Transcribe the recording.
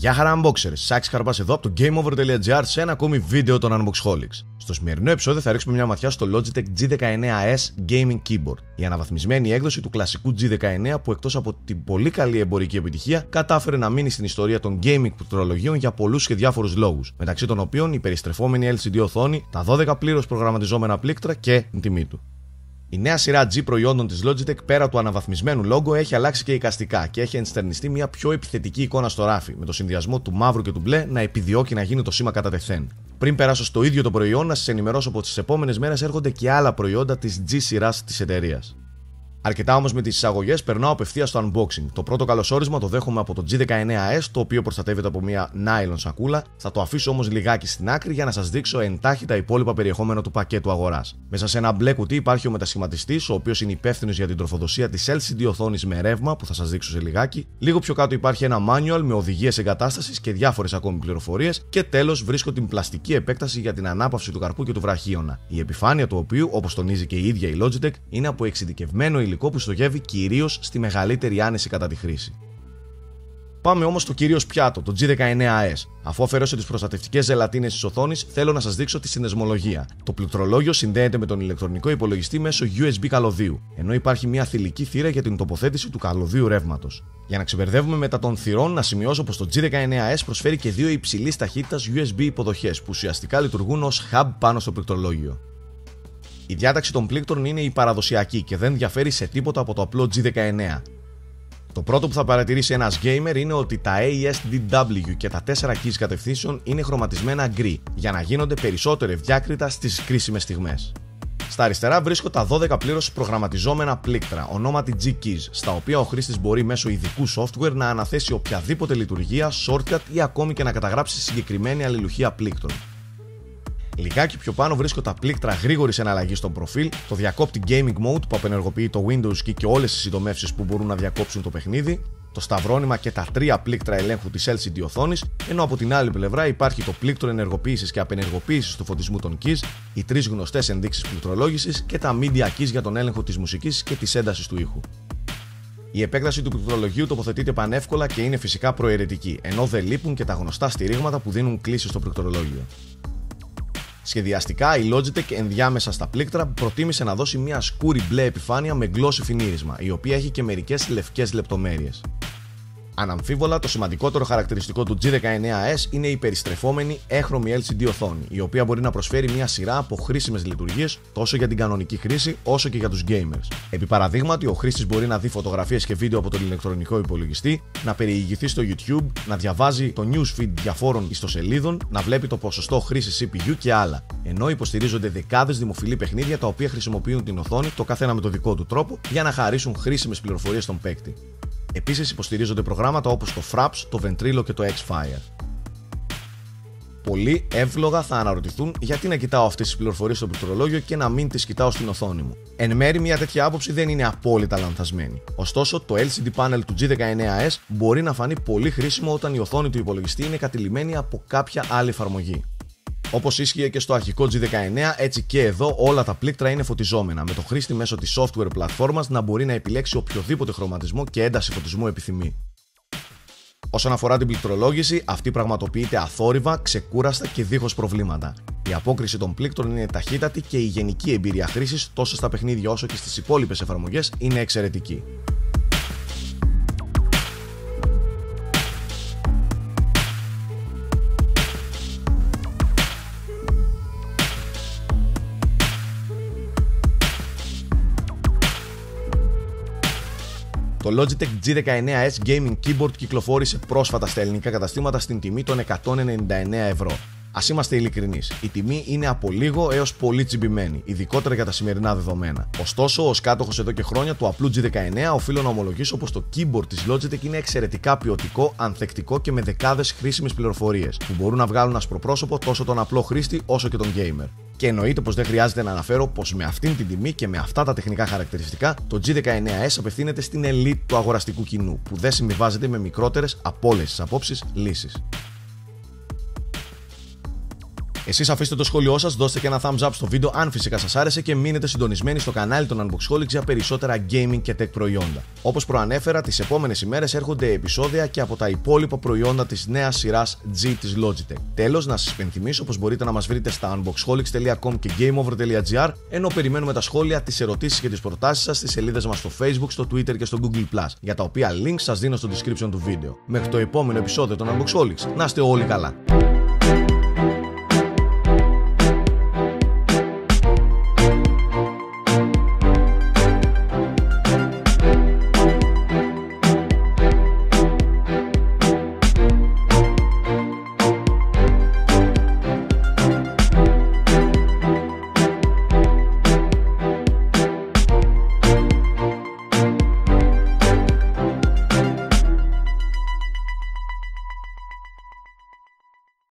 Γεια χαρά Unboxers, Σάξ Καρπάς εδώ από το GameOver.gr σε ένα ακόμη βίντεο των Unboxholics. Στο σημερινό επεισόδιο θα ρίξουμε μια ματιά στο Logitech G19S Gaming Keyboard, η αναβαθμισμένη έκδοση του κλασικού G19 που εκτός από την πολύ καλή εμπορική επιτυχία κατάφερε να μείνει στην ιστορία των gaming πληκτρολογίων για πολλούς και διάφορους λόγους, μεταξύ των οποίων η περιστρεφόμενη LCD οθόνη, τα 12 πλήρως προγραμματιζόμενα πλήκτρα και την τιμή του. Η νέα σειρά G προϊόντων της Logitech πέρα του αναβαθμισμένου λόγο έχει αλλάξει και εικαστικά και έχει ενστερνιστεί μια πιο επιθετική εικόνα στο ράφι, με το συνδυασμό του μαύρου και του μπλε να επιδιώκει να γίνει το σήμα κατά τεθέν. Πριν περάσω στο ίδιο το προϊόν, να σας ενημερώσω πως τις επόμενες μέρες έρχονται και άλλα προϊόντα της G σειράς της εταιρείας. Αρκετά όμως με τις εισαγωγές, περνάω απευθείας στο unboxing. Το πρώτο καλωσόρισμα το δέχομαι από το G19S, το οποίο προστατεύεται από μια nylon σακούλα. Θα το αφήσω όμως λιγάκι στην άκρη για να σας δείξω εντάχει τα υπόλοιπα περιεχόμενα του πακέτου αγοράς. Μέσα σε ένα μπλε κουτί υπάρχει ο μετασχηματιστής, ο οποίος είναι υπεύθυνος για την τροφοδοσία της LCD οθόνης με ρεύμα, που θα σας δείξω σε λιγάκι. Λίγο πιο κάτω υπάρχει ένα manual με οδηγίες εγκατάστασης και διάφορες ακόμη πληροφορίες. Και τέλος βρίσκω την πλαστική επέκταση για την ανάπαυση του καρπού και του βραχίωνα. Η επιφάνεια του οποίου, όπως τονίζει και η ίδια η Logitech, είναι από εξειδικευμένο υλικό που στοχεύει κυρίως στη μεγαλύτερη άνεση κατά τη χρήση. Πάμε όμως στο κυρίως πιάτο, το G19S. Αφού αφαιρέσω τις προστατευτικές ζελατίνες της οθόνης, θέλω να σας δείξω τη συνδεσμολογία. Το πληκτρολόγιο συνδέεται με τον ηλεκτρονικό υπολογιστή μέσω USB καλωδίου, ενώ υπάρχει μια θηλυκή θύρα για την τοποθέτηση του καλωδίου ρεύματος. Για να ξεπερδεύουμε μετά των θυρών, να σημειώσω πως το G19S προσφέρει και δύο υψηλής ταχύτητας USB υποδοχές που ουσιαστικά λειτουργούν ως hub πάνω στο πληκτρολόγιο. Η διάταξη των πλήκτρων είναι η παραδοσιακή και δεν διαφέρει σε τίποτα από το απλό G19. Το πρώτο που θα παρατηρήσει ένας gamer είναι ότι τα ASDW και τα 4 keys κατευθύνσεων είναι χρωματισμένα γκρι για να γίνονται περισσότερο ευδιάκριτα στις κρίσιμες στιγμές. Στα αριστερά βρίσκω τα 12 πλήρως προγραμματιζόμενα πλήκτρα, ονόματι G-Keys, στα οποία ο χρήστης μπορεί μέσω ειδικού software να αναθέσει οποιαδήποτε λειτουργία, shortcut ή ακόμη και να καταγράψει συγκεκριμένη αλληλουχία πλήκτρων. Λιγάκι πιο πάνω βρίσκω τα πλήκτρα γρήγορης εναλλαγής στο προφίλ, το διακόπτη Gaming Mode που απενεργοποιεί το Windows Key και όλες τις συντομεύσεις που μπορούν να διακόψουν το παιχνίδι, το σταυρόνιμα και τα τρία πλήκτρα ελέγχου της LCD οθόνης, ενώ από την άλλη πλευρά υπάρχει το πλήκτρο ενεργοποίησης και απενεργοποίησης του φωτισμού των keys, οι τρεις γνωστές ενδείξεις πληκτρολόγησης και τα media keys για τον έλεγχο της μουσικής και της έντασης του ήχου. Η επέκταση του πληκτρολογίου τοποθετείται πανεύκολα και είναι φυσικά προαιρετική, ενώ δεν λείπουν και τα γνωστά στηρίγματα που δίνουν κλίση στο πληκτρολόγιο. Σχεδιαστικά, η Logitech ενδιάμεσα στα πλήκτρα προτίμησε να δώσει μια σκούρη μπλε επιφάνεια με γλώσσι φινίρισμα, η οποία έχει και μερικές λευκές λεπτομέρειες. Αναμφίβολα, το σημαντικότερο χαρακτηριστικό του G19S είναι η περιστρεφόμενη έχρωμη LCD οθόνη, η οποία μπορεί να προσφέρει μια σειρά από χρήσιμες λειτουργίες τόσο για την κανονική χρήση όσο και για τους gamers. Επί παραδείγματι, ο χρήστης μπορεί να δει φωτογραφίες και βίντεο από τον ηλεκτρονικό υπολογιστή, να περιηγηθεί στο YouTube, να διαβάζει το newsfeed διαφόρων ιστοσελίδων, να βλέπει το ποσοστό χρήσης CPU και άλλα. Ενώ υποστηρίζονται δεκάδες δημοφιλή παιχνίδια τα οποία χρησιμοποιούν την οθόνη, το καθένα με το δικό του τρόπο, για να χαρίσουν χρήσιμες πληροφορίες στον παίκτη. Επίσης υποστηρίζονται προγράμματα όπως το Fraps, το Ventrilo και το Xfire. Πολλοί εύλογα θα αναρωτηθούν γιατί να κοιτάω αυτές τις πληροφορίες στο πληκτρολόγιο και να μην τις κοιτάω στην οθόνη μου. Εν μέρη, μια τέτοια άποψη δεν είναι απόλυτα λανθασμένη. Ωστόσο, το LCD panel του G19S μπορεί να φανεί πολύ χρήσιμο όταν η οθόνη του υπολογιστή είναι κατηλημένη από κάποια άλλη εφαρμογή. Όπως ίσχυε και στο αρχικό G19, έτσι και εδώ όλα τα πλήκτρα είναι φωτιζόμενα, με το χρήστη μέσω της software πλατφόρμας να μπορεί να επιλέξει οποιοδήποτε χρωματισμό και ένταση φωτισμού επιθυμεί. Όσον αφορά την πληκτρολόγηση, αυτή πραγματοποιείται αθόρυβα, ξεκούραστα και δίχως προβλήματα. Η απόκριση των πλήκτρων είναι ταχύτατη και η γενική εμπειρία χρήσης τόσο στα παιχνίδια όσο και στις υπόλοιπες εφαρμογές είναι εξαιρετική. Το Logitech G19S Gaming Keyboard κυκλοφόρησε πρόσφατα στα ελληνικά καταστήματα στην τιμή των 199 ευρώ. Α είμαστε ειλικρινείς, η τιμή είναι από λίγο έως πολύ τσιμπημένη, ειδικότερα για τα σημερινά δεδομένα. Ωστόσο, ως κάτοχος εδώ και χρόνια του απλού G19, οφείλω να ομολογήσω πως το keyboard της Logitech είναι εξαιρετικά ποιοτικό, ανθεκτικό και με δεκάδες χρήσιμες πληροφορίες, που μπορούν να βγάλουν ασπροπρόσωπο τόσο τον απλό χρήστη όσο και τον gamer. Και εννοείται πως δεν χρειάζεται να αναφέρω πως με αυτήν την τιμή και με αυτά τα τεχνικά χαρακτηριστικά, το G19S απευθύνεται στην elite του αγοραστικού κοινού, που δεν συμβιβάζεται με μικρότερες από όλες τις απόψεις λύσεις. Εσείς αφήστε το σχόλιο σας, δώστε και ένα thumbs up στο βίντεο αν φυσικά σας άρεσε και μείνετε συντονισμένοι στο κανάλι των Unboxholics για περισσότερα gaming και tech προϊόντα. Όπως προανέφερα, τις επόμενες ημέρες έρχονται επεισόδια και από τα υπόλοιπα προϊόντα της νέας σειράς G της Logitech. Τέλος, να σας υπενθυμίσω πως μπορείτε να μας βρείτε στα unboxholics.com και gameover.gr ενώ περιμένουμε τα σχόλια, τις ερωτήσεις και τις προτάσεις σας στις σελίδες μας στο Facebook, στο Twitter και στο Google για τα οποία link σας δίνω στο description του βίντεο. Μέχρι το επόμενο επεισόδιο των Unboxholics, να είστε όλοι καλά.